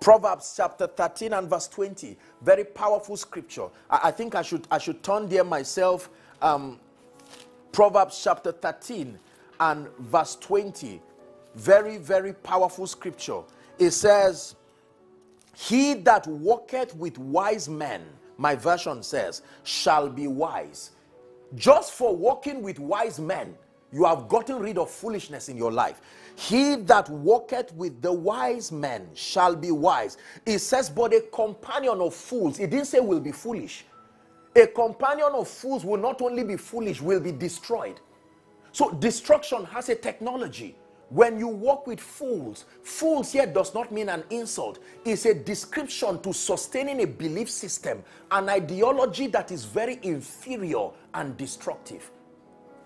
Proverbs chapter 13 and verse 20. Very powerful scripture. I, I think I should I should turn there myself. Um, Proverbs chapter 13 and verse 20. Very, very powerful scripture. It says, He that walketh with wise men, my version says, shall be wise. Just for walking with wise men, you have gotten rid of foolishness in your life. He that walketh with the wise men shall be wise. It says, but a companion of fools. It didn't say will be foolish. A companion of fools will not only be foolish, will be destroyed. So destruction has a technology. When you walk with fools, fools here does not mean an insult. It's a description to sustaining a belief system, an ideology that is very inferior and destructive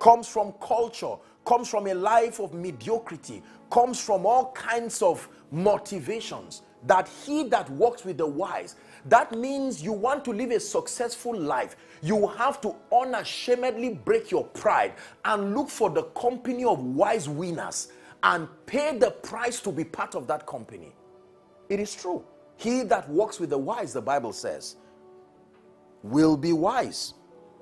comes from culture, comes from a life of mediocrity, comes from all kinds of motivations. That he that walks with the wise, that means you want to live a successful life. You have to unashamedly break your pride and look for the company of wise winners and pay the price to be part of that company. It is true. He that walks with the wise, the Bible says, will be wise,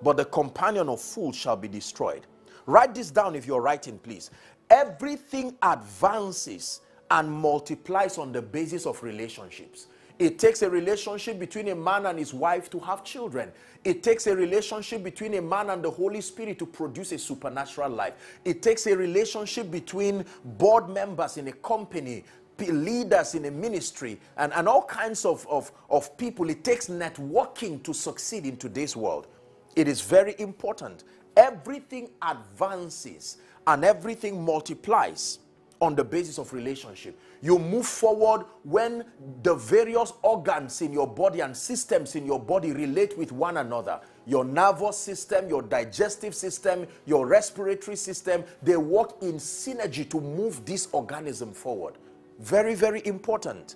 but the companion of fools shall be destroyed. Write this down if you're writing, please. Everything advances and multiplies on the basis of relationships. It takes a relationship between a man and his wife to have children. It takes a relationship between a man and the Holy Spirit to produce a supernatural life. It takes a relationship between board members in a company, leaders in a ministry, and, and all kinds of, of, of people. It takes networking to succeed in today's world. It is very important everything advances and everything multiplies on the basis of relationship. You move forward when the various organs in your body and systems in your body relate with one another. Your nervous system, your digestive system, your respiratory system, they work in synergy to move this organism forward. Very, very important.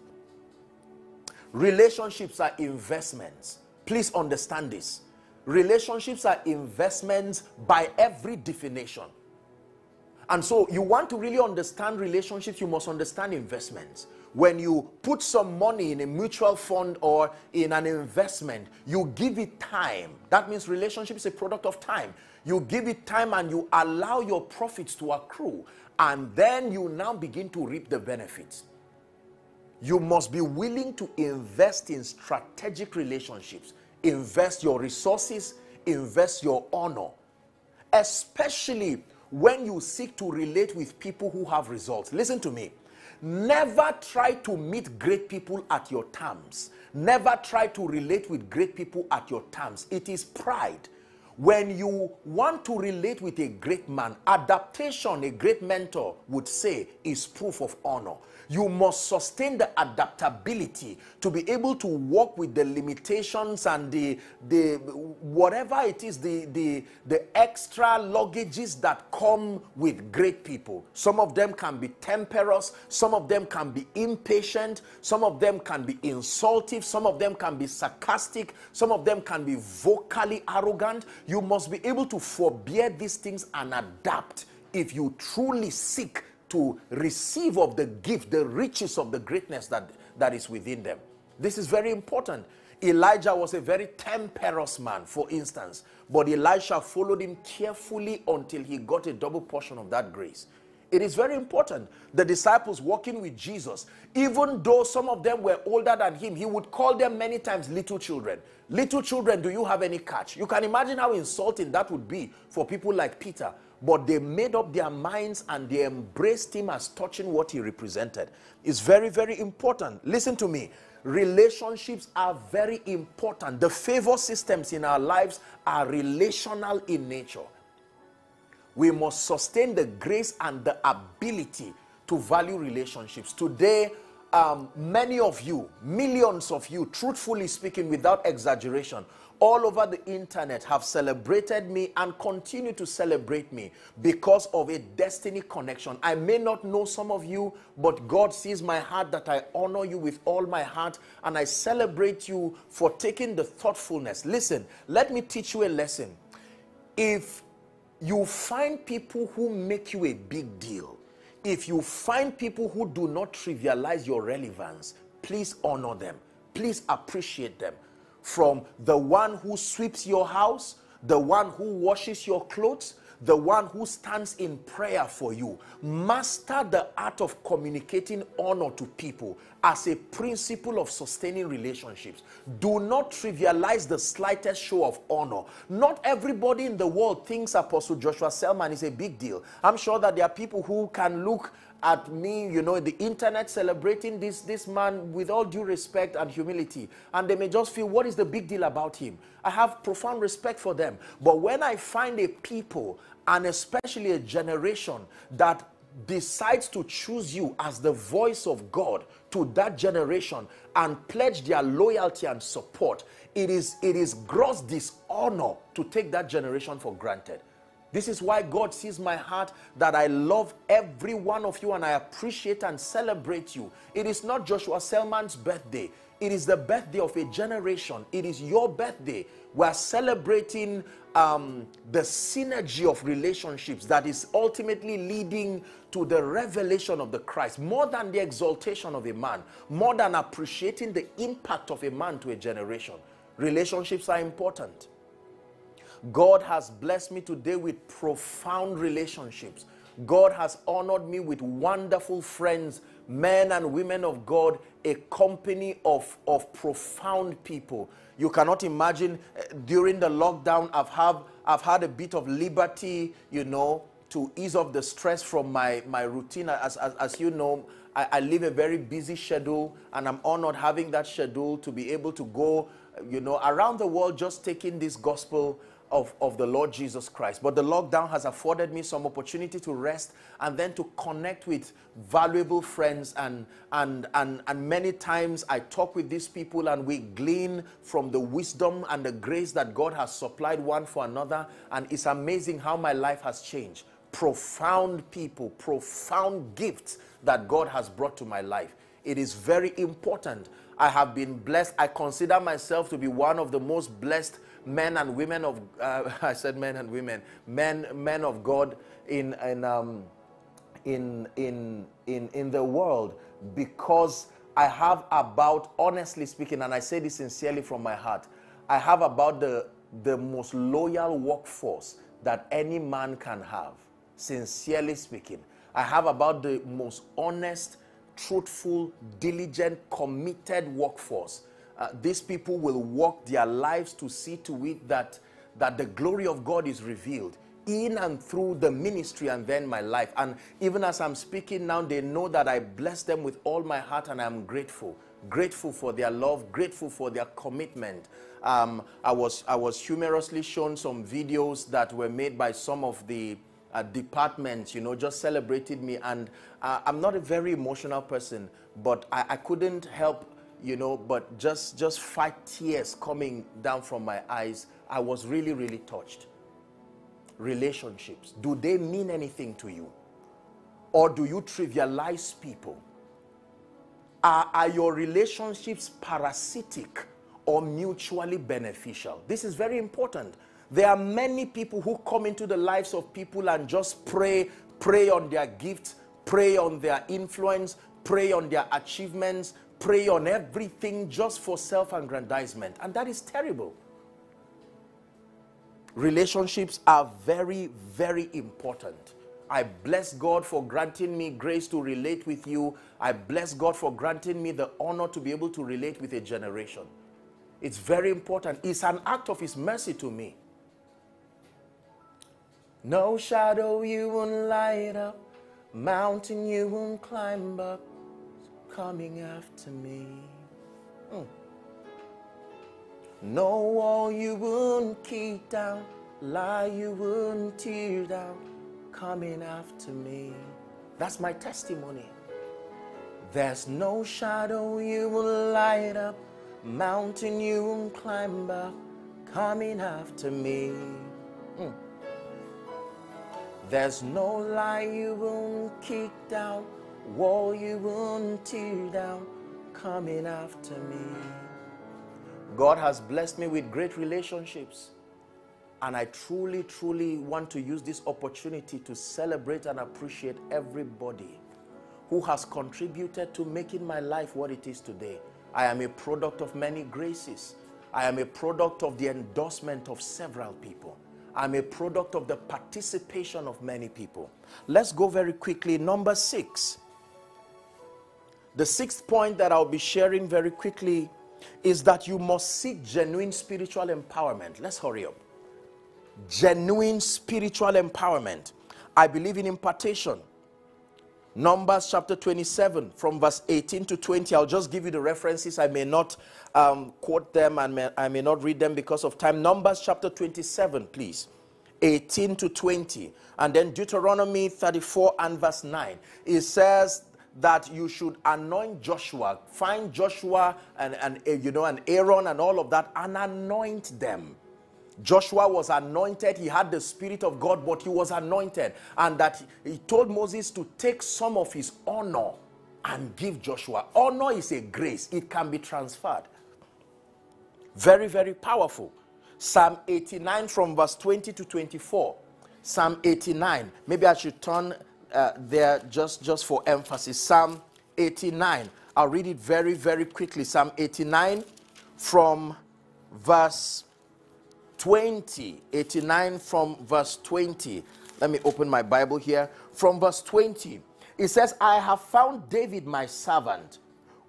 Relationships are investments. Please understand this relationships are investments by every definition. And so you want to really understand relationships, you must understand investments. When you put some money in a mutual fund or in an investment, you give it time. That means relationship is a product of time. You give it time and you allow your profits to accrue. And then you now begin to reap the benefits. You must be willing to invest in strategic relationships invest your resources, invest your honor, especially when you seek to relate with people who have results. Listen to me. Never try to meet great people at your terms. Never try to relate with great people at your terms. It is pride. When you want to relate with a great man, adaptation, a great mentor would say, is proof of honor you must sustain the adaptability to be able to work with the limitations and the the whatever it is the the the extra luggages that come with great people. Some of them can be temperous some of them can be impatient some of them can be insultive some of them can be sarcastic some of them can be vocally arrogant. You must be able to forbear these things and adapt if you truly seek to receive of the gift, the riches of the greatness that, that is within them. This is very important. Elijah was a very temperous man, for instance, but Elisha followed him carefully until he got a double portion of that grace. It is very important. The disciples walking with Jesus, even though some of them were older than him, he would call them many times little children. Little children, do you have any catch? You can imagine how insulting that would be for people like Peter but they made up their minds and they embraced him as touching what he represented. It's very, very important. Listen to me. Relationships are very important. The favor systems in our lives are relational in nature. We must sustain the grace and the ability to value relationships. Today, um, many of you, millions of you, truthfully speaking, without exaggeration, all over the internet have celebrated me and continue to celebrate me because of a destiny connection. I may not know some of you, but God sees my heart that I honor you with all my heart and I celebrate you for taking the thoughtfulness. Listen, let me teach you a lesson. If you find people who make you a big deal, if you find people who do not trivialize your relevance, please honor them. Please appreciate them from the one who sweeps your house, the one who washes your clothes, the one who stands in prayer for you. Master the art of communicating honor to people as a principle of sustaining relationships. Do not trivialize the slightest show of honor. Not everybody in the world thinks Apostle Joshua Selman is a big deal. I'm sure that there are people who can look at me, you know, in the internet celebrating this, this man with all due respect and humility. And they may just feel, what is the big deal about him? I have profound respect for them. But when I find a people, and especially a generation, that decides to choose you as the voice of God to that generation and pledge their loyalty and support, it is, it is gross dishonor to take that generation for granted. This is why God sees my heart that I love every one of you and I appreciate and celebrate you. It is not Joshua Selman's birthday. It is the birthday of a generation. It is your birthday. We are celebrating um, the synergy of relationships that is ultimately leading to the revelation of the Christ, more than the exaltation of a man, more than appreciating the impact of a man to a generation. Relationships are important. God has blessed me today with profound relationships. God has honored me with wonderful friends, men and women of God, a company of, of profound people. You cannot imagine uh, during the lockdown, I've, have, I've had a bit of liberty, you know, to ease off the stress from my, my routine. As, as, as you know, I, I live a very busy schedule, and I'm honored having that schedule to be able to go, you know, around the world just taking this gospel of, of the Lord Jesus Christ. But the lockdown has afforded me some opportunity to rest and then to connect with valuable friends. And, and, and, and many times I talk with these people and we glean from the wisdom and the grace that God has supplied one for another. And it's amazing how my life has changed. Profound people, profound gifts that God has brought to my life. It is very important. I have been blessed. I consider myself to be one of the most blessed men and women of uh, I said men and women. Men men of God in in um, in in in in the world because I have about honestly speaking and I say this sincerely from my heart I have about the the most loyal workforce that any man can have sincerely speaking. I have about the most honest truthful diligent committed workforce uh, these people will work their lives to see to it that, that the glory of God is revealed in and through the ministry and then my life. And even as I'm speaking now, they know that I bless them with all my heart and I'm grateful. Grateful for their love, grateful for their commitment. Um, I, was, I was humorously shown some videos that were made by some of the uh, departments, you know, just celebrated me. And uh, I'm not a very emotional person, but I, I couldn't help you know, but just just five tears coming down from my eyes. I was really, really touched. Relationships, do they mean anything to you? Or do you trivialize people? Are, are your relationships parasitic or mutually beneficial? This is very important. There are many people who come into the lives of people and just pray, pray on their gifts, pray on their influence, pray on their achievements, prey on everything just for self aggrandizement. And that is terrible. Relationships are very, very important. I bless God for granting me grace to relate with you. I bless God for granting me the honor to be able to relate with a generation. It's very important. It's an act of His mercy to me. No shadow you won't light up, mountain you won't climb up, coming after me. Mm. No wall you won't keep down, lie you won't tear down, coming after me. That's my testimony. There's no shadow you will light up, mountain you won't climb up, coming after me. Mm. There's no lie you won't kick down, wall you tear down, coming after me. God has blessed me with great relationships. And I truly, truly want to use this opportunity to celebrate and appreciate everybody who has contributed to making my life what it is today. I am a product of many graces. I am a product of the endorsement of several people. I'm a product of the participation of many people. Let's go very quickly. Number six. The sixth point that I'll be sharing very quickly is that you must seek genuine spiritual empowerment. Let's hurry up. Genuine spiritual empowerment. I believe in impartation. Numbers chapter 27 from verse 18 to 20. I'll just give you the references. I may not um, quote them and may, I may not read them because of time. Numbers chapter 27, please. 18 to 20. And then Deuteronomy 34 and verse 9. It says that you should anoint Joshua. Find Joshua and, and eh, you know and Aaron and all of that and anoint them Joshua was anointed. He had the Spirit of God, but he was anointed. And that he told Moses to take some of his honor and give Joshua. Honor is a grace, it can be transferred. Very, very powerful. Psalm 89 from verse 20 to 24. Psalm 89. Maybe I should turn uh, there just, just for emphasis. Psalm 89. I'll read it very, very quickly. Psalm 89 from verse 20, 89 from verse 20. Let me open my Bible here. From verse 20, it says, I have found David my servant.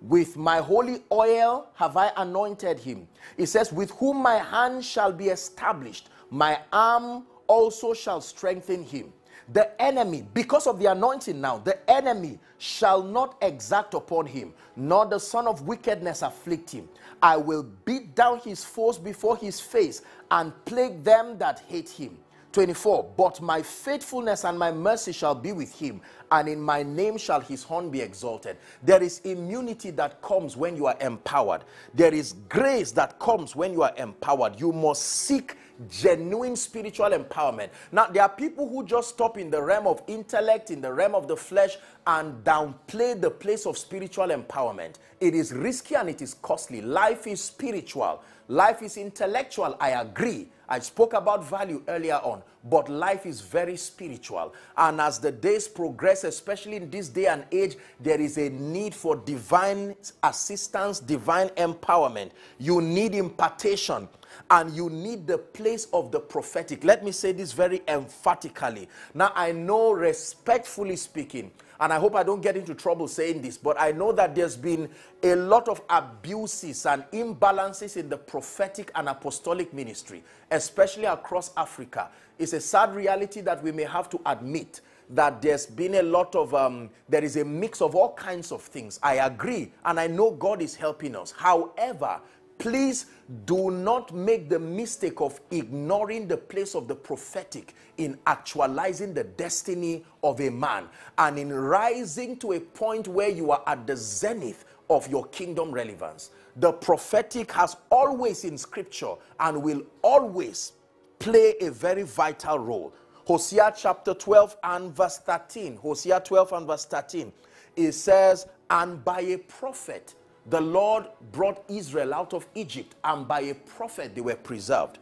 With my holy oil have I anointed him. It says, With whom my hand shall be established, my arm also shall strengthen him. The enemy, because of the anointing now, the enemy shall not exact upon him, nor the son of wickedness afflict him. I will beat down his foes before his face and plague them that hate him. 24 But my faithfulness and my mercy shall be with him, and in my name shall his horn be exalted. There is immunity that comes when you are empowered, there is grace that comes when you are empowered. You must seek genuine spiritual empowerment. Now, there are people who just stop in the realm of intellect, in the realm of the flesh, and downplay the place of spiritual empowerment. It is risky and it is costly. Life is spiritual, life is intellectual. I agree. I spoke about value earlier on, but life is very spiritual. And as the days progress, especially in this day and age, there is a need for divine assistance, divine empowerment. You need impartation and you need the place of the prophetic. Let me say this very emphatically. Now, I know, respectfully speaking, and I hope I don't get into trouble saying this, but I know that there's been a lot of abuses and imbalances in the prophetic and apostolic ministry, especially across Africa. It's a sad reality that we may have to admit that there's been a lot of, um, there is a mix of all kinds of things. I agree, and I know God is helping us. However, please do not make the mistake of ignoring the place of the prophetic in actualizing the destiny of a man and in rising to a point where you are at the zenith of your kingdom relevance. The prophetic has always in scripture and will always play a very vital role. Hosea chapter 12 and verse 13. Hosea 12 and verse 13. It says, And by a prophet the Lord brought Israel out of Egypt, and by a prophet they were preserved.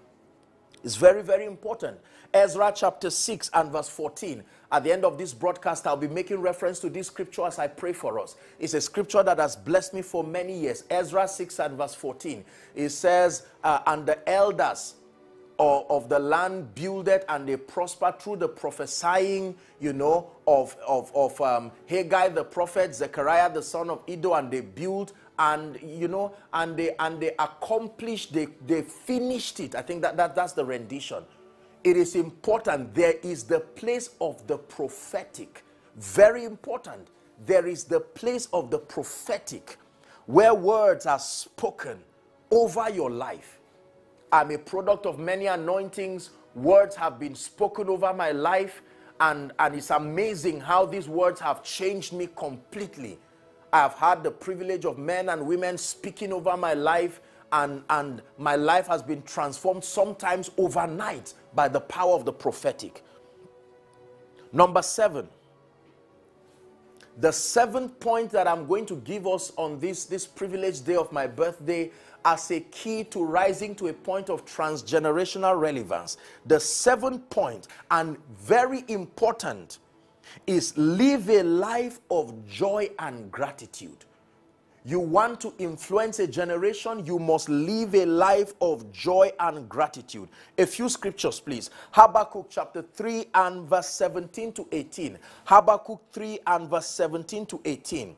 It's very, very important. Ezra chapter 6 and verse 14. At the end of this broadcast, I'll be making reference to this scripture as I pray for us. It's a scripture that has blessed me for many years. Ezra 6 and verse 14. It says, uh, And the elders of, the land builded and they prospered through the prophesying, you know, of, of, of um, Haggai the prophet, Zechariah the son of Iddo, and they built and you know and they and they accomplished they they finished it i think that, that that's the rendition it is important. There is the place of the prophetic. Very important. There is the place of the prophetic where words are spoken over your life. I'm a product of many anointings. Words have been spoken over my life, and, and it's amazing how these words have changed me completely. I've had the privilege of men and women speaking over my life, and, and my life has been transformed sometimes overnight by the power of the prophetic. Number seven, the seventh point that I'm going to give us on this, this privileged day of my birthday as a key to rising to a point of transgenerational relevance. The seventh point, and very important, is live a life of joy and gratitude. You want to influence a generation, you must live a life of joy and gratitude. A few scriptures, please. Habakkuk chapter 3 and verse 17 to 18. Habakkuk 3 and verse 17 to 18.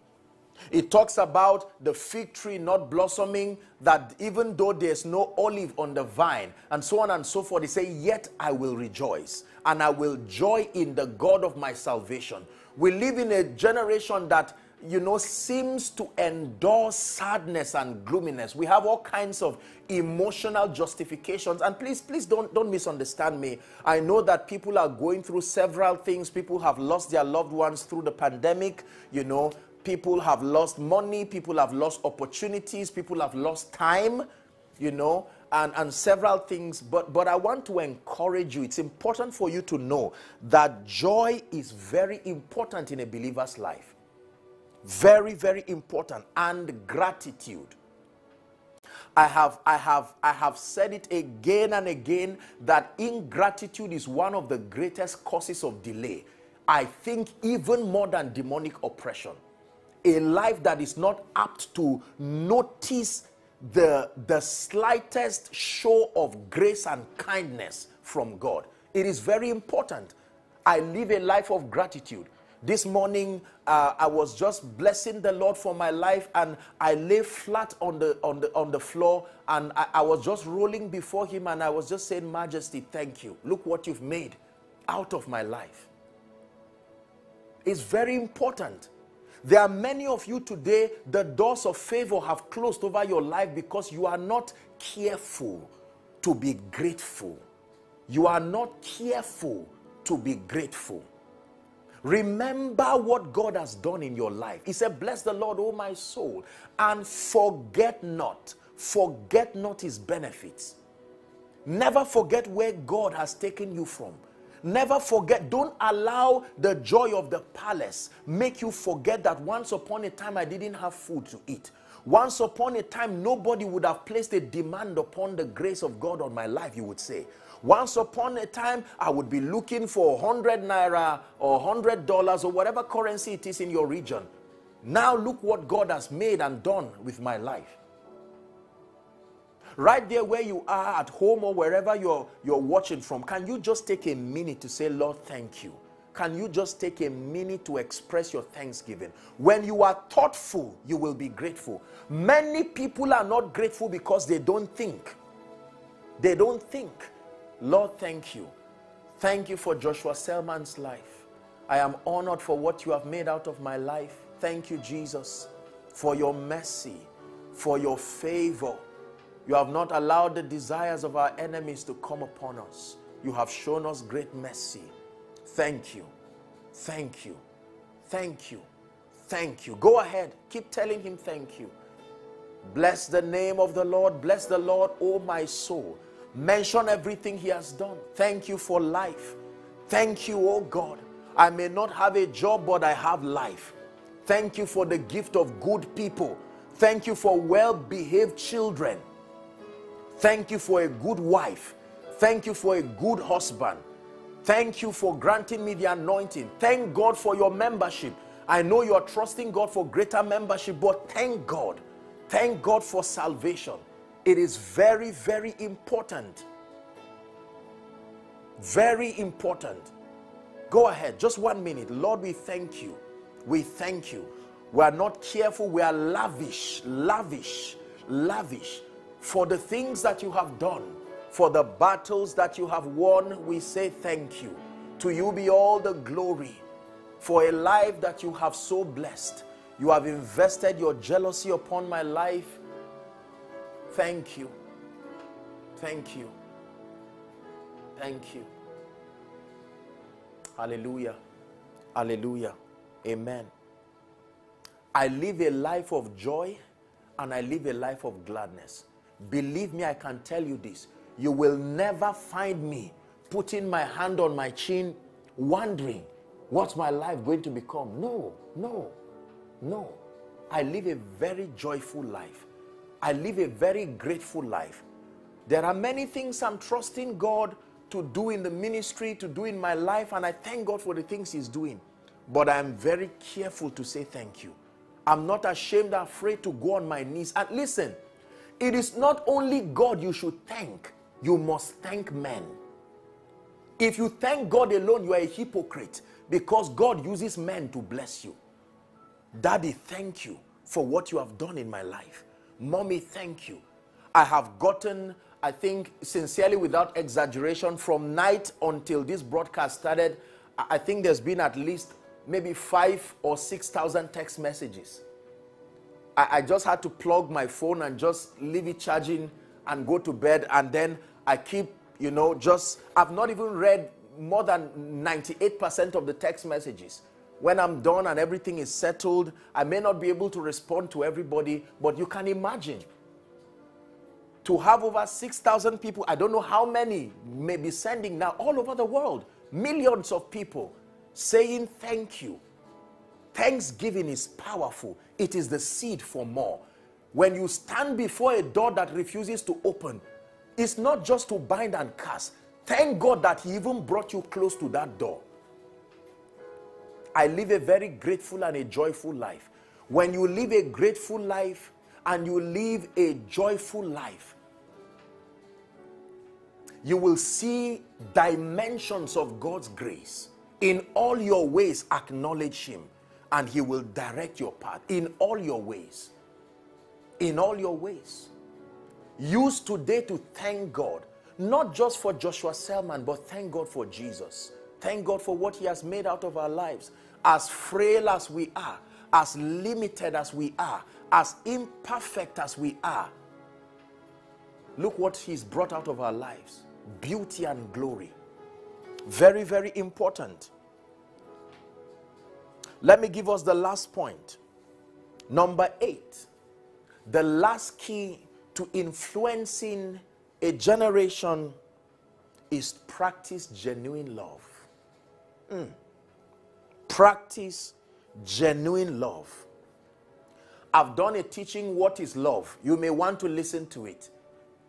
It talks about the fig tree not blossoming, that even though there's no olive on the vine, and so on and so forth, they say, Yet I will rejoice, and I will joy in the God of my salvation. We live in a generation that you know, seems to endorse sadness and gloominess. We have all kinds of emotional justifications. And please, please don't, don't misunderstand me. I know that people are going through several things. People have lost their loved ones through the pandemic. You know, people have lost money. People have lost opportunities. People have lost time, you know, and, and several things. But, but I want to encourage you. It's important for you to know that joy is very important in a believer's life very, very important. And gratitude. I have, I have, I have said it again and again that ingratitude is one of the greatest causes of delay. I think even more than demonic oppression. A life that is not apt to notice the, the slightest show of grace and kindness from God. It is very important. I live a life of gratitude. This morning, uh, I was just blessing the Lord for my life, and I lay flat on the on the on the floor, and I, I was just rolling before Him, and I was just saying, "Majesty, thank you. Look what you've made out of my life." It's very important. There are many of you today, the doors of favor have closed over your life because you are not careful to be grateful. You are not careful to be grateful. Remember what God has done in your life. He said, Bless the Lord, O my soul, and forget not, forget not his benefits. Never forget where God has taken you from. Never forget, don't allow the joy of the palace make you forget that once upon a time I didn't have food to eat. Once upon a time, nobody would have placed a demand upon the grace of God on my life, you would say. Once upon a time, I would be looking for 100 naira or 100 dollars or whatever currency it is in your region. Now, look what God has made and done with my life. Right there where you are at home or wherever you're, you're watching from, can you just take a minute to say, Lord, thank you? Can you just take a minute to express your thanksgiving? When you are thoughtful, you will be grateful. Many people are not grateful because they don't think. They don't think. Lord, thank you. Thank you for Joshua Selman's life. I am honored for what you have made out of my life. Thank you, Jesus, for your mercy, for your favor. You have not allowed the desires of our enemies to come upon us. You have shown us great mercy. Thank you. Thank you. Thank you. Thank you. Go ahead. Keep telling him thank you. Bless the name of the Lord. Bless the Lord, O my soul. Mention everything He has done. Thank you for life. Thank you, oh God. I may not have a job, but I have life. Thank you for the gift of good people. Thank you for well behaved children. Thank you for a good wife. Thank you for a good husband. Thank you for granting me the anointing. Thank God for your membership. I know you are trusting God for greater membership, but thank God. Thank God for salvation. It is very, very important. Very important. Go ahead, just one minute. Lord, we thank you. We thank you. We are not careful, we are lavish, lavish, lavish for the things that you have done For the battles that you have won, we say thank you. To you be all the glory for a life that you have so blessed. You have invested your jealousy upon my life. Thank you. Thank you. Thank you. Hallelujah. Hallelujah. Amen. I live a life of joy and I live a life of gladness. Believe me, I can tell you this. You will never find me putting my hand on my chin, wondering what's my life going to become. No, no, no. I live a very joyful life. I live a very grateful life. There are many things I'm trusting God to do in the ministry, to do in my life, and I thank God for the things He's doing. But I'm very careful to say thank you. I'm not ashamed or afraid to go on my knees. And listen, it is not only God you should thank, you must thank men. If you thank God alone, you are a hypocrite because God uses men to bless you. Daddy, thank you for what you have done in my life. Mommy, thank you. I have gotten, I think, sincerely without exaggeration, from night until this broadcast started, I think there's been at least maybe five or 6,000 text messages. I, I just had to plug my phone and just leave it charging and go to bed. And then I keep, you know, just, I've not even read more than 98% of the text messages. When I'm done and everything is settled, I may not be able to respond to everybody, but you can imagine to have over 6,000 people, I don't know how many may be sending now all over the world, millions of people saying thank you. Thanksgiving is powerful, it is the seed for more. When you stand before a door that refuses to open, it's not just to bind and cast. Thank God that He even brought you close to that door. I live a very grateful and a joyful life. When you live a grateful life and you live a joyful life, you will see dimensions of God's grace. In all your ways, acknowledge Him, and He will direct your path. In all your ways. In all your ways. Use today to thank God, not just for Joshua Selman, but thank God for Jesus. Thank God for what He has made out of our lives. As frail as we are, as limited as we are, as imperfect as we are, look what He's brought out of our lives beauty and glory. Very, very important. Let me give us the last point. Number eight, the last key to influencing a generation is practice genuine love. Mm. Practice genuine love. I've done a teaching, What is Love? You may want to listen to it.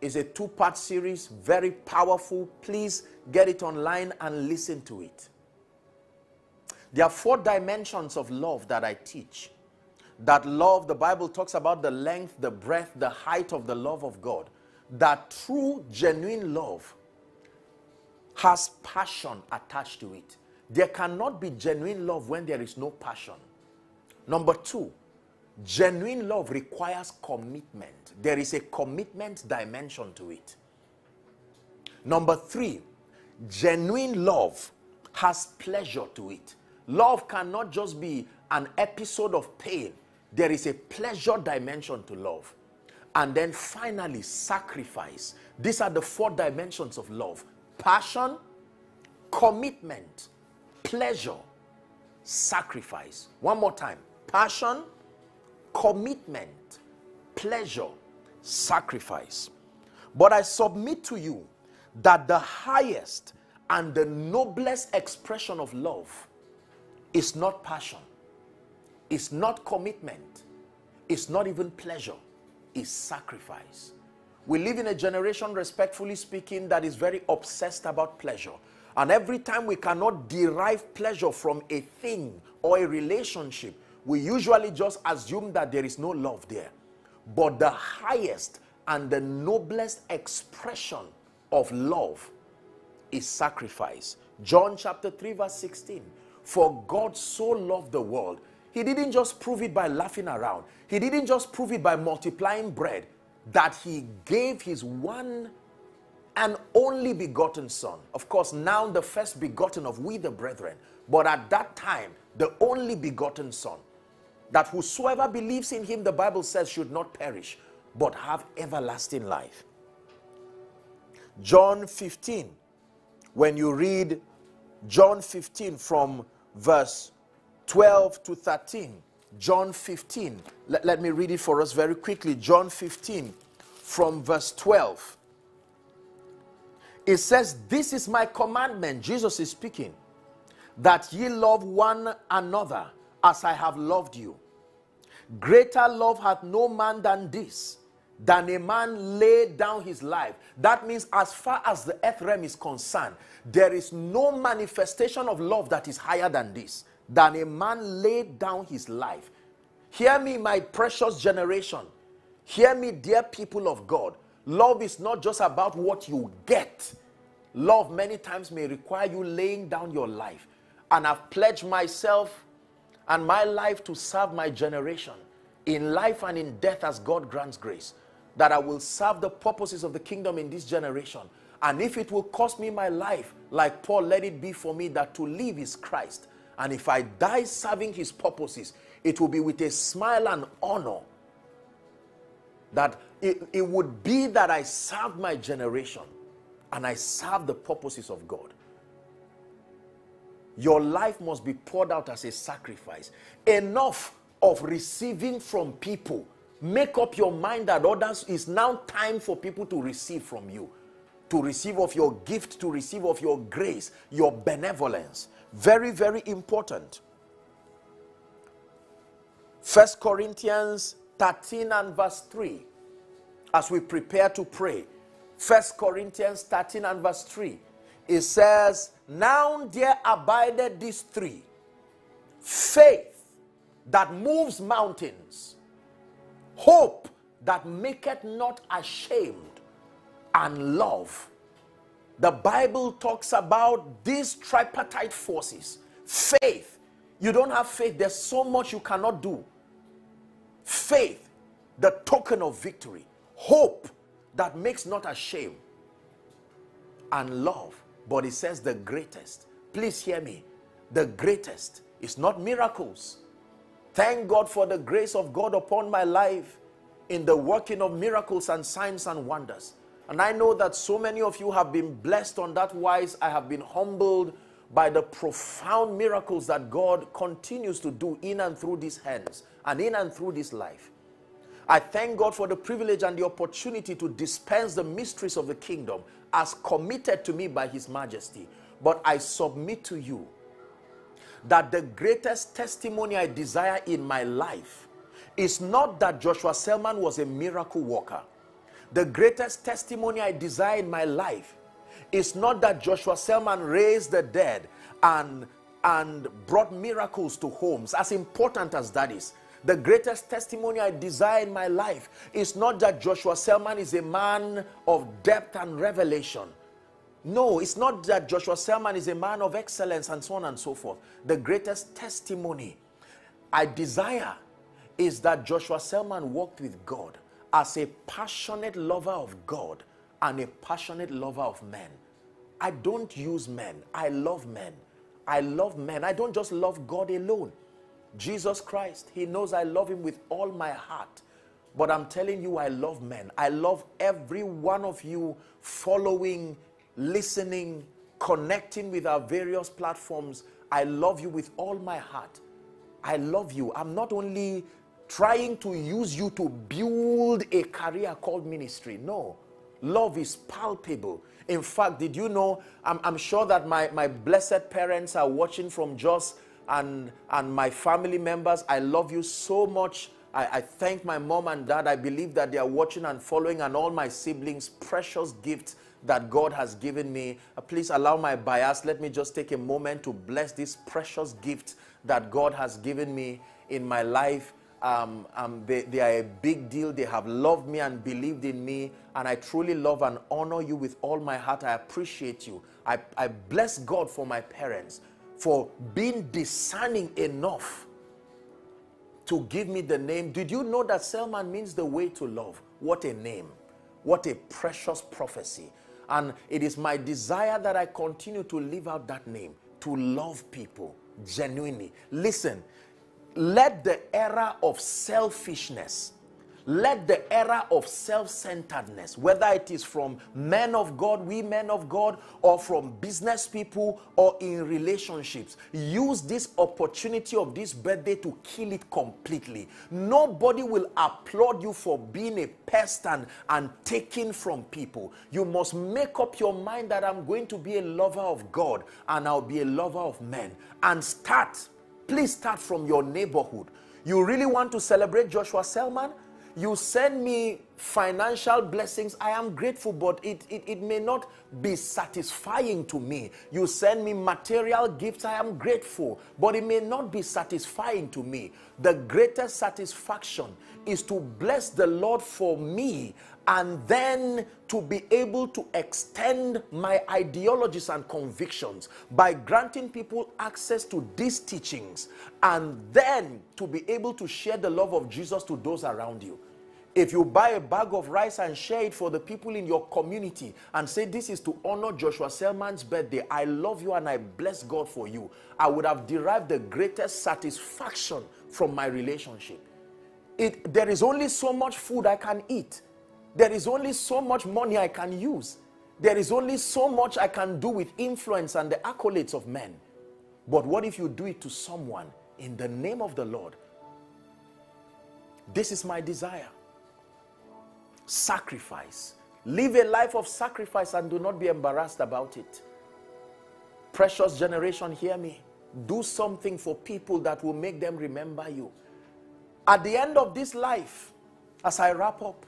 It's a two part series, very powerful. Please get it online and listen to it. There are four dimensions of love that I teach. That love, the Bible talks about the length, the breadth, the height of the love of God. That true, genuine love has passion attached to it. There cannot be genuine love when there is no passion. Number two, genuine love requires commitment. There is a commitment dimension to it. Number three, genuine love has pleasure to it. Love cannot just be an episode of pain, there is a pleasure dimension to love. And then finally, sacrifice. These are the four dimensions of love passion, commitment, pleasure, sacrifice. One more time passion, commitment, pleasure, sacrifice. But I submit to you that the highest and the noblest expression of love is not passion, it's not commitment, it's not even pleasure, it's sacrifice. We live in a generation, respectfully speaking, that is very obsessed about pleasure. And every time we cannot derive pleasure from a thing or a relationship, we usually just assume that there is no love there. But the highest and the noblest expression of love is sacrifice. John chapter 3, verse 16. For God so loved the world. He didn't just prove it by laughing around, He didn't just prove it by multiplying bread, that He gave His one and only begotten son. Of course, now the first begotten of we the brethren, but at that time, the only begotten son. That whosoever believes in him, the Bible says, should not perish, but have everlasting life. John 15, when you read John 15 from verse 12 to 13, John 15, let, let me read it for us very quickly. John 15 from verse 12. It says, This is my commandment. Jesus is speaking, that ye love one another as I have loved you. Greater love hath no man than this, than a man lay down his life. That means, as far as the earth realm is concerned, there is no manifestation of love that is higher than this, than a man laid down his life. Hear me, my precious generation. Hear me, dear people of God. Love is not just about what you get. Love many times may require you laying down your life. And I've pledged myself and my life to serve my generation in life and in death as God grants grace. That I will serve the purposes of the kingdom in this generation. And if it will cost me my life, like Paul, let it be for me that to live is Christ. And if I die serving his purposes, it will be with a smile and honor that it, it would be that I serve my generation and I serve the purposes of God. Your life must be poured out as a sacrifice. Enough of receiving from people. Make up your mind that others is now time for people to receive from you. To receive of your gift, to receive of your grace, your benevolence. Very, very important. First Corinthians 13 and verse 3 as we prepare to pray. First Corinthians 13 and verse 3. It says, Now there abided these three faith that moves mountains, hope that maketh not ashamed, and love. The Bible talks about these tripartite forces faith. You don't have faith, there's so much you cannot do. Faith, the token of victory hope that makes not ashamed, and love. But it says the greatest. Please hear me. The greatest is not miracles. Thank God for the grace of God upon my life in the working of miracles and signs and wonders. And I know that so many of you have been blessed on that wise. I have been humbled by the profound miracles that God continues to do in and through these hands and in and through this life. I thank God for the privilege and the opportunity to dispense the mysteries of the kingdom as committed to me by His Majesty. But I submit to you that the greatest testimony I desire in my life is not that Joshua Selman was a miracle worker. The greatest testimony I desire in my life is not that Joshua Selman raised the dead and, and brought miracles to homes, as important as that is. The greatest testimony I desire in my life is not that Joshua Selman is a man of depth and revelation. No, it's not that Joshua Selman is a man of excellence and so on and so forth. The greatest testimony I desire is that Joshua Selman walked with God as a passionate lover of God and a passionate lover of men. I don't use men, I love men. I love men. I don't just love God alone. Jesus Christ, He knows I love Him with all my heart. But I'm telling you, I love men. I love every one of you following, listening, connecting with our various platforms. I love you with all my heart. I love you. I'm not only trying to use you to build a career called ministry. No. Love is palpable. In fact, did you know? I'm, I'm sure that my, my blessed parents are watching from Jos and, and my family members. I love you so much. I, I, thank my mom and dad. I believe that they are watching and following, and all my siblings, precious gifts that God has given me. Uh, please allow my bias. Let me just take a moment to bless this precious gift that God has given me in my life. Um, um, they, they are a big deal. They have loved me and believed in me, and I truly love and honor you with all my heart. I appreciate you. I, I bless God for my parents for being discerning enough to give me the name. Did you know that Selman means the way to love? What a name. What a precious prophecy. And it is my desire that I continue to live out that name, to love people genuinely. Listen, let the era of selfishness let the era of self centeredness, whether it is from men of God, women of God, or from business people or in relationships, use this opportunity of this birthday to kill it completely. Nobody will applaud you for being a pest and, and taking from people. You must make up your mind that I'm going to be a lover of God and I'll be a lover of men. And start, please start from your neighborhood. You really want to celebrate Joshua Selman? You send me financial blessings, I am grateful, but it, it, it may not be satisfying to me. You send me material gifts, I am grateful, but it may not be satisfying to me. The greatest satisfaction is to bless the Lord for me and then to be able to extend my ideologies and convictions by granting people access to these teachings and then to be able to share the love of Jesus to those around you. If you buy a bag of rice and share it for the people in your community and say, This is to honor Joshua Selman's birthday, I love you and I bless God for you, I would have derived the greatest satisfaction from my relationship. It, there is only so much food I can eat, there is only so much money I can use, there is only so much I can do with influence and the accolades of men. But what if you do it to someone in the name of the Lord? This is my desire sacrifice. Live a life of sacrifice and do not be embarrassed about it. Precious generation, hear me. Do something for people that will make them remember you. At the end of this life, as I wrap up,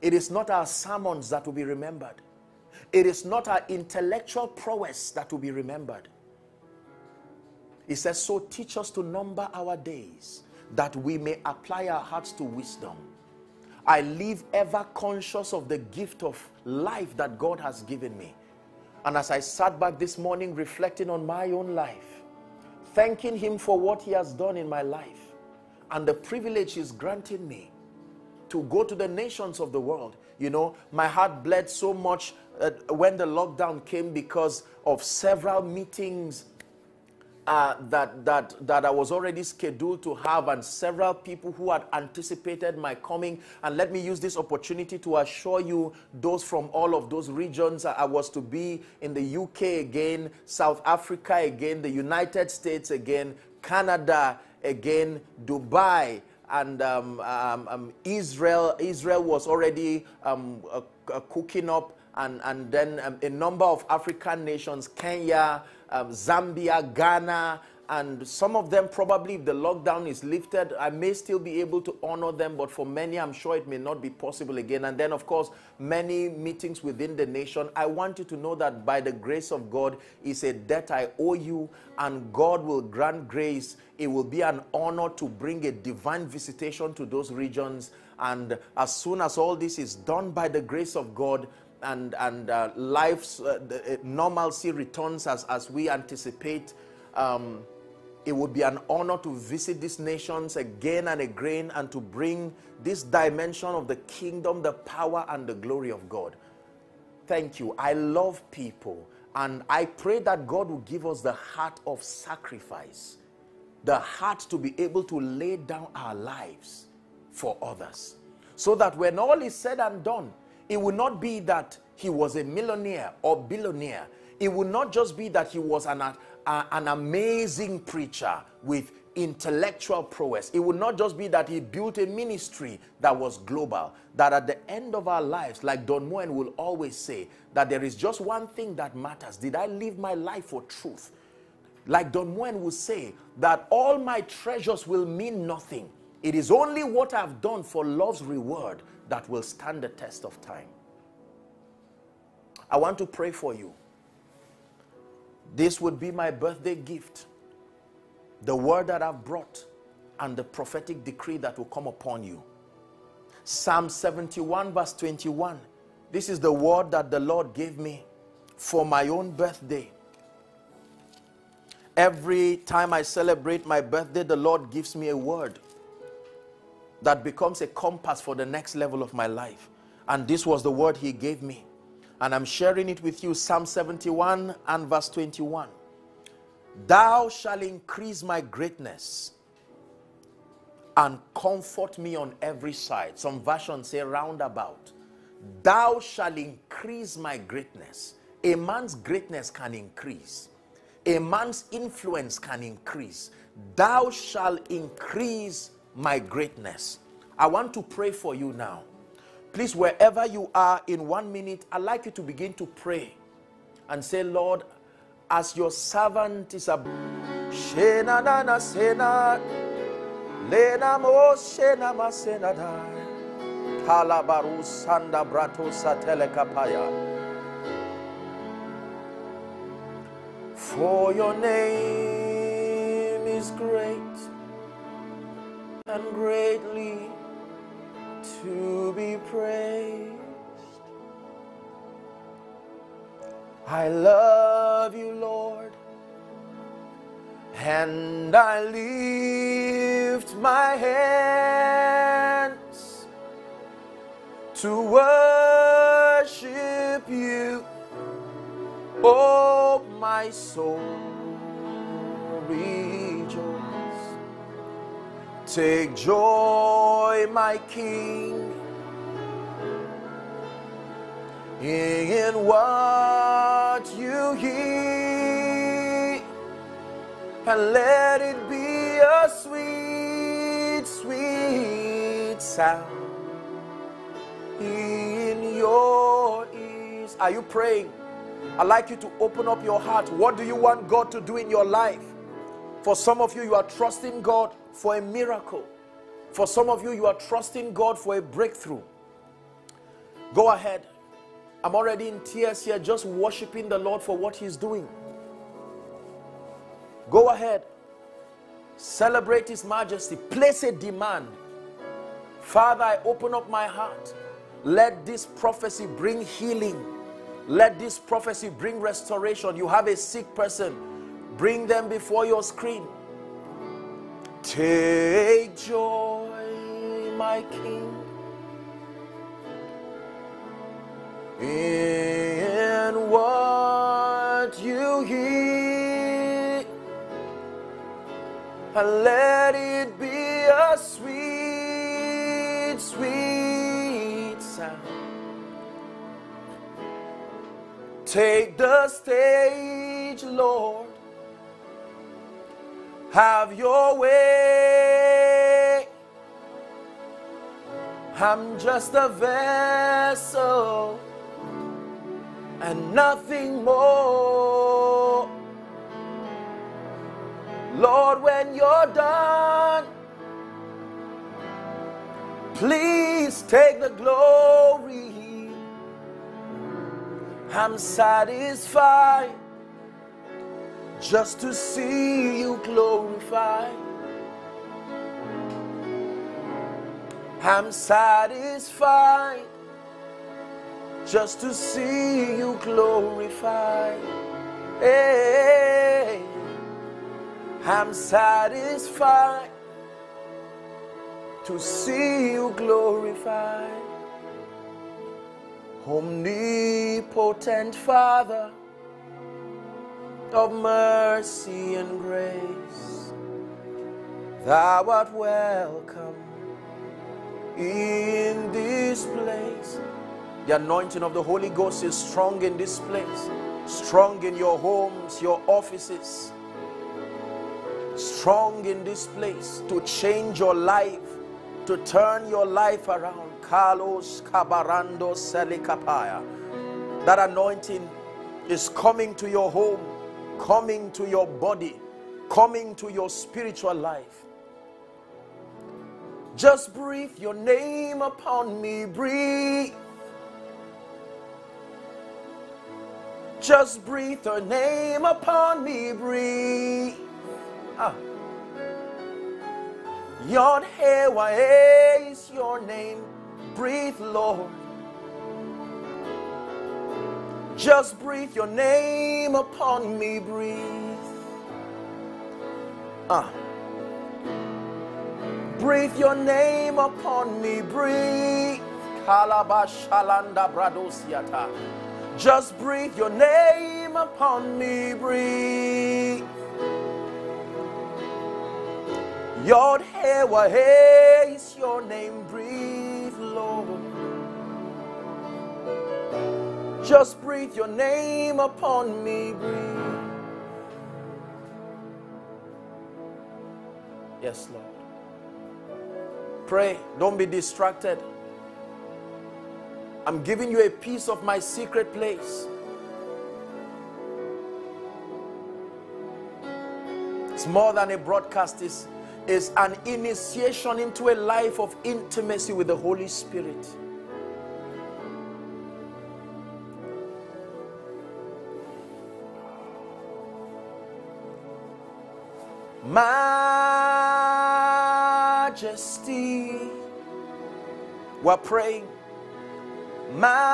it is not our sermons that will be remembered. It is not our intellectual prowess that will be remembered. He says, So teach us to number our days that we may apply our hearts to wisdom. I live ever conscious of the gift of life that God has given me. And as I sat back this morning reflecting on my own life, thanking Him for what He has done in my life and the privilege He's granting me to go to the nations of the world. You know, my heart bled so much uh, when the lockdown came because of several meetings uh, that, that, that I was already scheduled to have, and several people who had anticipated my coming. And let me use this opportunity to assure you, those from all of those regions, I was to be in the UK again, South Africa again, the United States again, Canada again, Dubai, and um, um, um, Israel. Israel was already um, uh, uh, cooking up, and, and then um, a number of African nations, Kenya Zambia, Ghana, and some of them probably if the lockdown is lifted i may still be able to honor them but for many i'm sure it may not be possible again. And then of course many meetings within the nation. I want you to know that by the grace of god is a debt i owe you and god will grant grace. It will be an honor to bring a divine visitation to those regions. And as soon as all this is done by the grace of god and, and uh, life's uh, uh, normalcy returns as, as we anticipate, um, it would be an honor to visit these nations again and again and to bring this dimension of the kingdom, the power, and the glory of God. Thank you. I love people. And I pray that God will give us the heart of sacrifice, the heart to be able to lay down our lives for others. So that when all is said and done, it will not be that he was a millionaire or billionaire. It will not just be that he was an, an amazing preacher with intellectual prowess. It will not just be that he built a ministry that was global. That at the end of our lives, like Don Moen will always say, that there is just one thing that matters. Did I live my life for truth? Like Don Moen will say, that all my treasures will mean nothing. It is only what I've done for love's reward that will stand the test of time. I want to pray for you. This would be my birthday gift. The word that I've brought and the prophetic decree that will come upon you. Psalm 71, verse 21. This is the word that the Lord gave me for my own birthday. Every time I celebrate my birthday, the Lord gives me a word that becomes a compass for the next level of my life. And this was the word he gave me. And I'm sharing it with you Psalm 71 and verse 21. Thou shalt increase my greatness and comfort me on every side. Some versions say roundabout. Thou shalt increase my greatness. A man's greatness can increase, a man's influence can increase. Thou shalt increase my greatness. I want to pray for you now. Please, wherever you are in one minute, I'd like you to begin to pray and say, Lord, as your servant is a Shena nana sena Lena mo shena Kalabaru sanda brato satele For your name is great and greatly to be praised. I love you, Lord, and I lift my hands to worship you, oh my soul. Take joy, my King, in what you hear, and let it be a sweet, sweet sound in your ears. Are you praying? I'd like you to open up your heart. What do you want God to do in your life? For some of you, you are trusting God for a miracle. For some of you, you are trusting God for a breakthrough. Go ahead. I'm already in tears here, just worshiping the Lord for what He's doing. Go ahead. Celebrate His majesty. Place a demand. Father, I open up my heart. Let this prophecy bring healing. Let this prophecy bring restoration. You have a sick person, bring them before your screen. Take joy, my King, in what you hear, and let it be a sweet, sweet sound. Take the stage, Lord. Have your way. I'm just a vessel and nothing more. Lord, when you're done, please take the glory. I'm satisfied just to see you glorified. I'm satisfied just to see you glorified. Hey, I'm satisfied to see you glorified. Omnipotent Father of mercy and grace, thou art welcome in this place. The anointing of the Holy Ghost is strong in this place, strong in your homes, your offices, strong in this place to change your life, to turn your life around. Carlos Cabarando Selikapaya. That anointing is coming to your home, coming to your body, coming to your spiritual life. Just breathe your name upon me, breathe. Just breathe your name upon me, breathe. Ah. Yod Hewa is your name. Breathe, Lord. Just breathe your name upon me, breathe. Ah. Breathe your name upon me, breathe. Kalabashalanda bradosiata. Just breathe your name upon me, breathe. Yod He is your name, breathe, Just breathe your name upon me, breathe. Yes, Lord. Pray, don't be distracted. I'm giving you a piece of my secret place. It's more than a broadcast, it's, it's an initiation into a life of intimacy with the Holy Spirit. Majesty. We're praying. Majesty.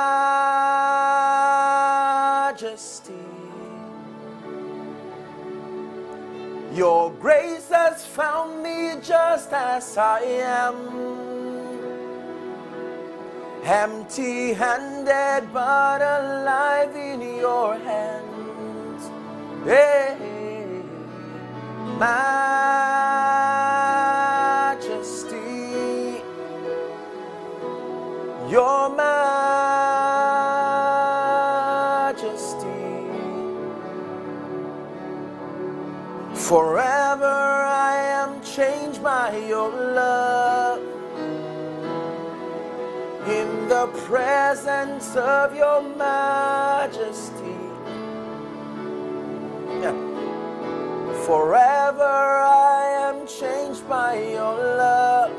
Your grace has found me just as I am. Empty handed but alive in your hands. Hey, majesty. Your majesty. Forever I am changed by your love. In the presence of your majesty. Forever I am changed by your love.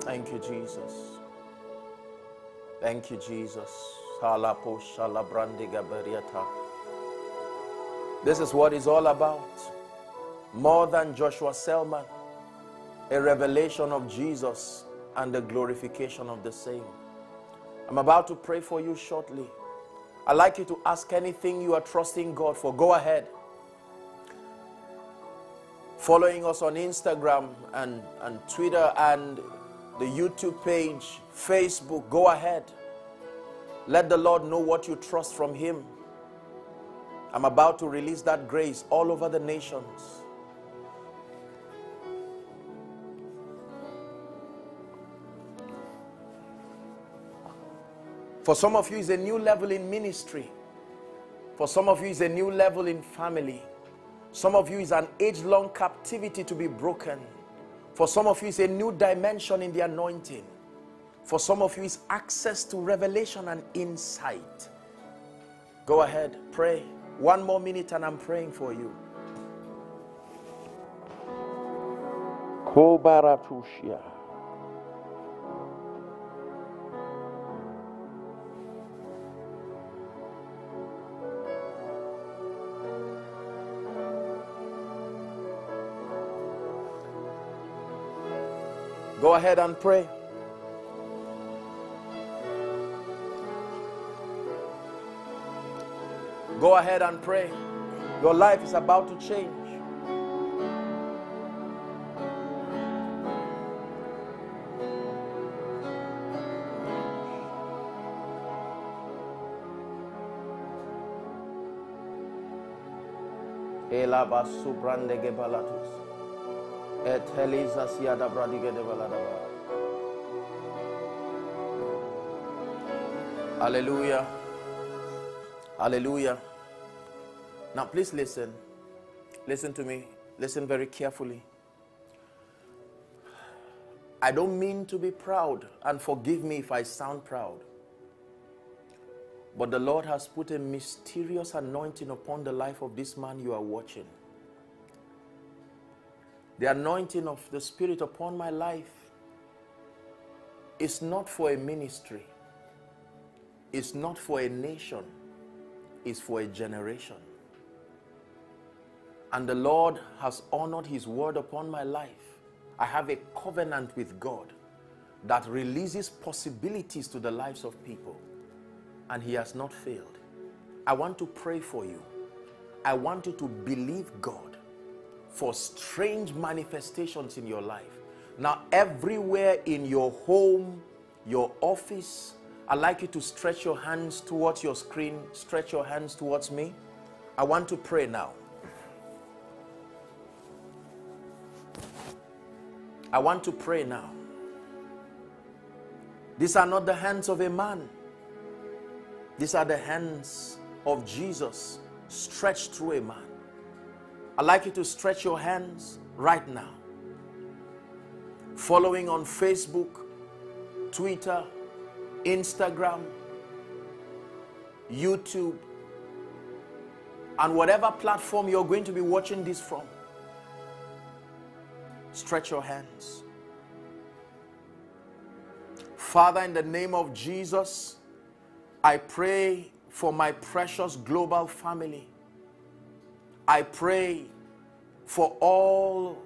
Thank you, Jesus. Thank you, Jesus. This is what it's all about. More than Joshua Selman, a revelation of Jesus and the glorification of the same. I'm about to pray for you shortly. I'd like you to ask anything you are trusting God for. Go ahead. Following us on Instagram and, and Twitter and the YouTube page, Facebook, go ahead. Let the Lord know what you trust from Him. I'm about to release that grace all over the nations. For some of you, it's a new level in ministry. For some of you, it's a new level in family. Some of you, is an age long captivity to be broken. For some of you, it's a new dimension in the anointing. For some of you, it's access to revelation and insight. Go ahead, pray. One more minute, and I'm praying for you. Kobaratushia. Go ahead and pray. Go ahead and pray. Your life is about to change. Elabasu brandege balatus. Et siada bradige de. Hallelujah. Hallelujah. Now, please listen. Listen to me. Listen very carefully. I don't mean to be proud, and forgive me if I sound proud. But the Lord has put a mysterious anointing upon the life of this man you are watching. The anointing of the Spirit upon my life is not for a ministry, it's not for a nation, it's for a generation. And the Lord has honored His word upon my life. I have a covenant with God that releases possibilities to the lives of people, and He has not failed. I want to pray for you. I want you to believe God for strange manifestations in your life. Now, everywhere in your home, your office, I'd like you to stretch your hands towards your screen, stretch your hands towards me. I want to pray now. I want to pray now. These are not the hands of a man, these are the hands of Jesus stretched through a man. I'd like you to stretch your hands right now. Following on Facebook, Twitter, Instagram, YouTube, and whatever platform you're going to be watching this from. Stretch your hands. Father, in the name of Jesus, I pray for my precious global family. I pray for all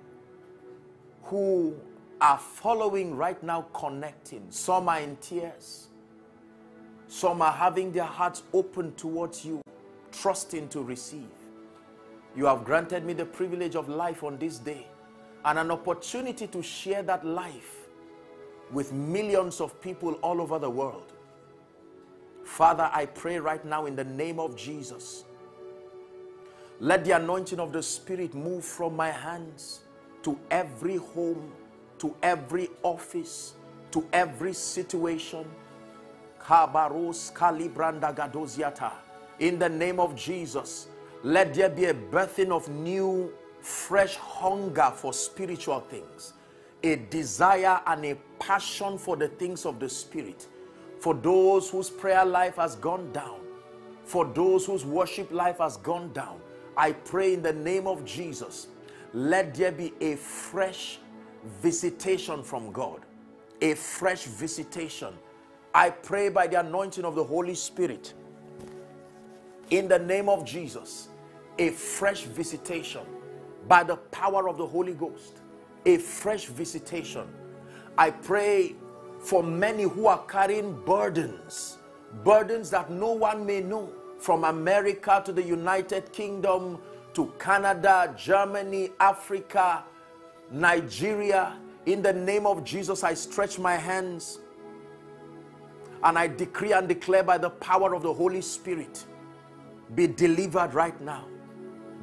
who are following right now, connecting. Some are in tears, some are having their hearts open towards you, trusting to receive. You have granted me the privilege of life on this day and an opportunity to share that life with millions of people all over the world. Father, I pray right now in the name of Jesus. Let the anointing of the Spirit move from my hands to every home, to every office, to every situation. In the name of Jesus, let there be a birthing of new fresh hunger for spiritual things, a desire and a passion for the things of the Spirit. For those whose prayer life has gone down, for those whose worship life has gone down, I pray in the name of Jesus, let there be a fresh visitation from God, a fresh visitation. I pray by the anointing of the Holy Spirit, in the name of Jesus, a fresh visitation by the power of the Holy Ghost, a fresh visitation. I pray for many who are carrying burdens, burdens that no one may know, from America to the United Kingdom to Canada, Germany, Africa, Nigeria. In the name of Jesus, I stretch my hands and I decree and declare by the power of the Holy Spirit be delivered right now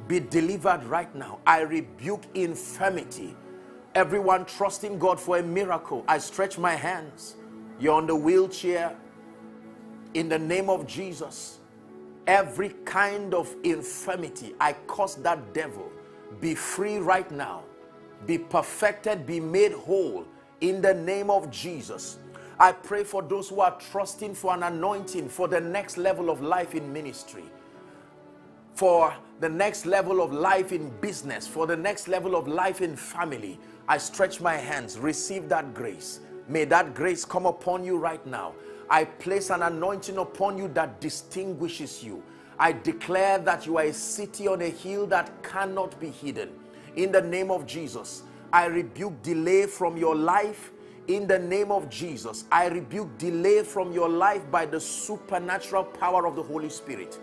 be delivered right now. I rebuke infirmity. Everyone trusting God for a miracle, I stretch my hands. You're on the wheelchair. In the name of Jesus, every kind of infirmity, I curse that devil. Be free right now. Be perfected, be made whole in the name of Jesus. I pray for those who are trusting for an anointing for the next level of life in ministry for the next level of life in business, for the next level of life in family, I stretch my hands, receive that grace. May that grace come upon you right now. I place an anointing upon you that distinguishes you. I declare that you are a city on a hill that cannot be hidden. In the name of Jesus, I rebuke delay from your life. In the name of Jesus, I rebuke delay from your life by the supernatural power of the Holy Spirit.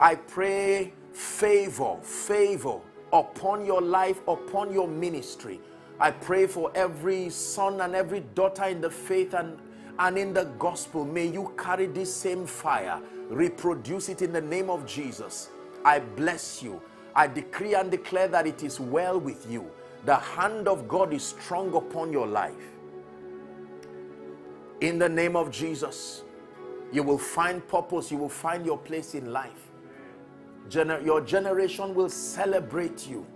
I pray favor, favor upon your life, upon your ministry. I pray for every son and every daughter in the faith and, and in the gospel. May you carry this same fire, reproduce it in the name of Jesus. I bless you. I decree and declare that it is well with you. The hand of God is strong upon your life. In the name of Jesus, you will find purpose, you will find your place in life. Gener your generation will celebrate you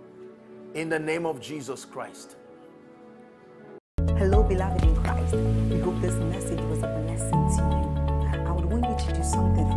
in the name of Jesus Christ. Hello, beloved